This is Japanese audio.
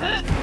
Huh?